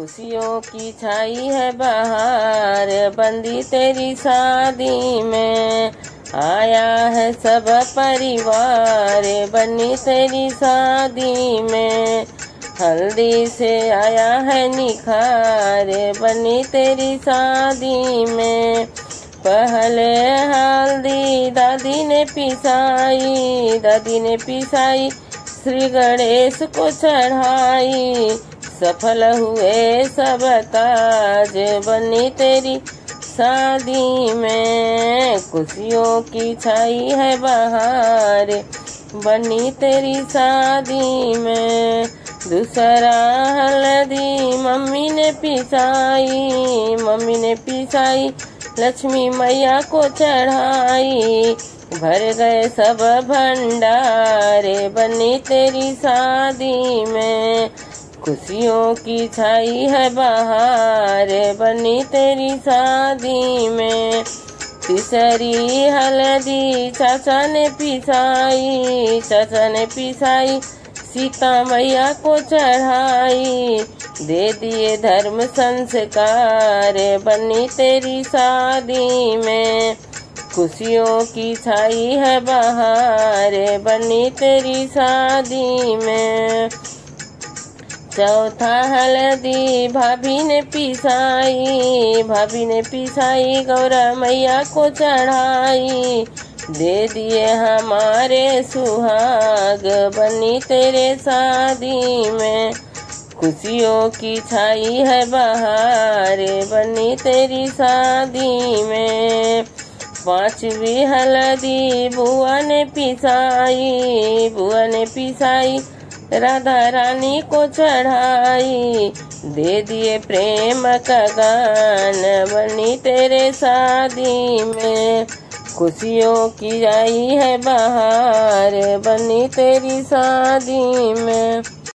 खुशियों की छाई है बहार, बंदी तेरी शादी में आया है सब परिवार, बनी तेरी शादी में हल्दी से आया है निखार, बनी तेरी शादी में पहले हल्दी, दादी ने पिसाई, दादी ने पिसाई, श्री गणेश को चढ़ाई सफल हुए सब काज बनी तेरी शादी में। खुशियों की छाई है बहार, बनी तेरी शादी में। दूसरा हल्दी मम्मी ने पिसाई, मम्मी ने पिसाई, लक्ष्मी मैया को चढ़ाई। भर गए सब भंडारे, बनी तेरी शादी में। खुशियों की छाई है बहार, बनी तेरी शादी में। तीसरी हल्दी, चाचा ने पिसाई, चाचा ने पिसाई, सीता मैया को चढ़ाई। दे दिए धर्म संस्कार, बनी तेरी शादी में। खुशियों की छाई है बहार, बनी तेरी शादी में। चौथा हल्दी भाभी ने पिसाई भाभी ने पिसाई, गौरा मैया को चढ़ाई। दे दिए हमारे सुहाग, बनी तेरे शादी में। खुशियों की छाई है बहार, बनी तेरी शादी में। पांचवी हल्दी, बुआ ने पिसाई, बुआ ने पिसाई राधा रानी को चढ़ाई। दे दिए प्रेम का गान, बनी तेरे शादी में। खुशियों की आई है बहार, बनी तेरी शादी में।